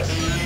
Yes!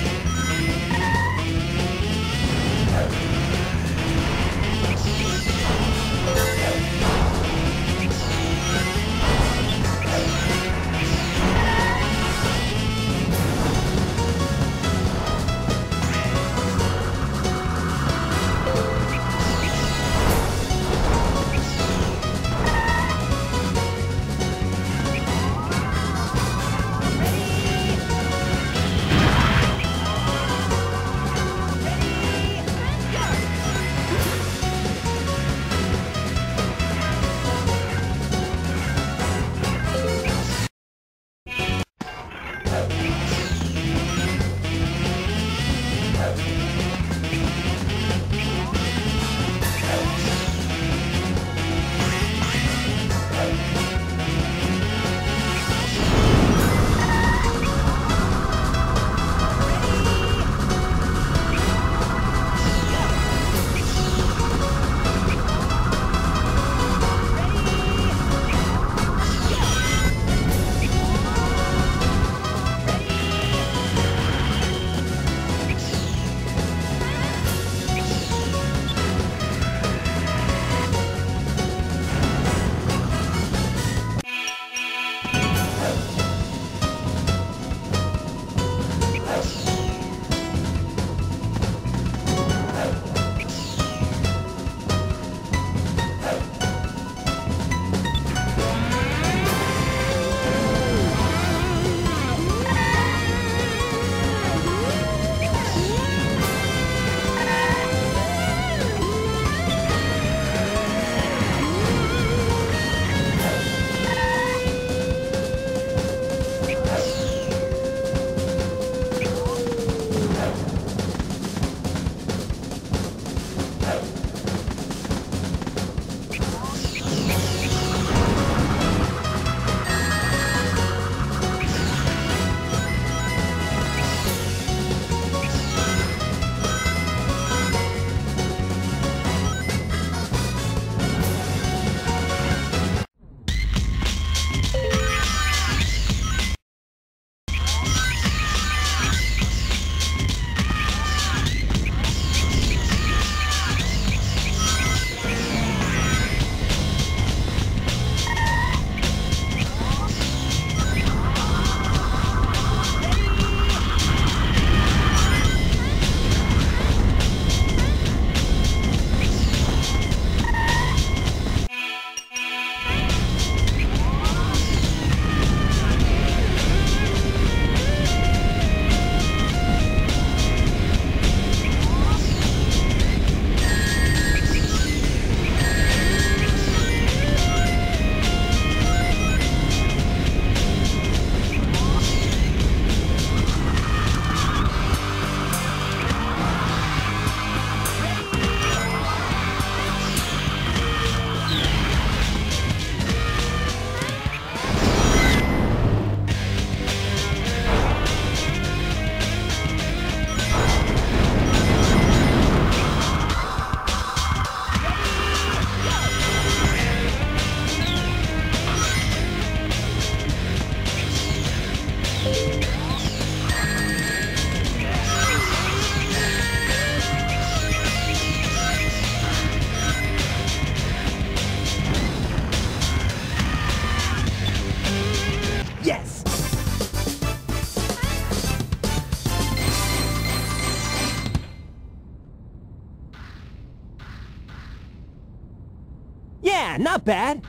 Yeah, not bad.